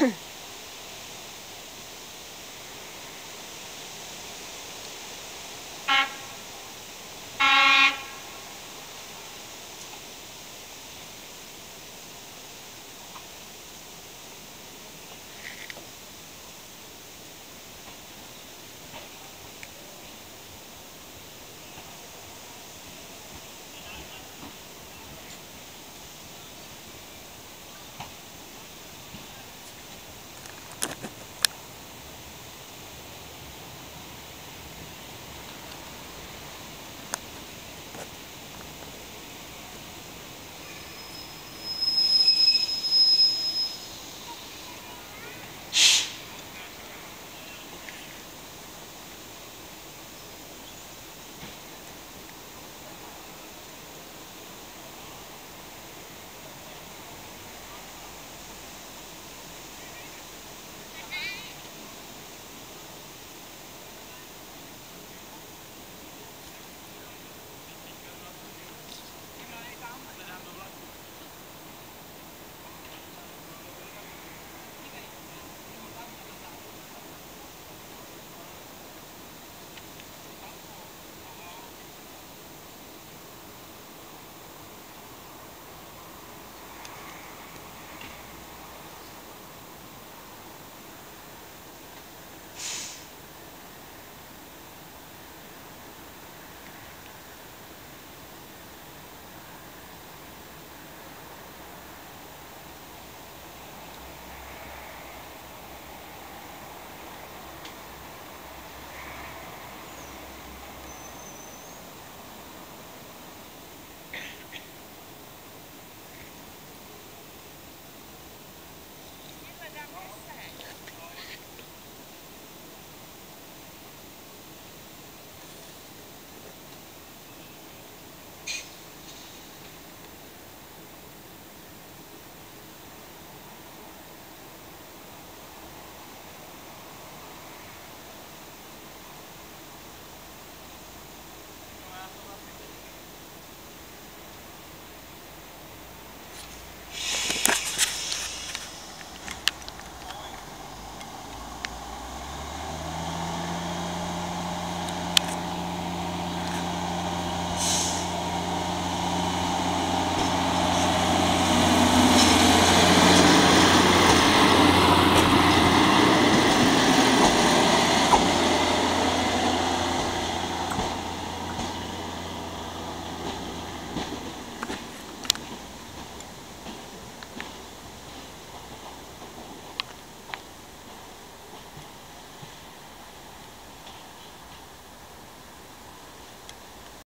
Hmm.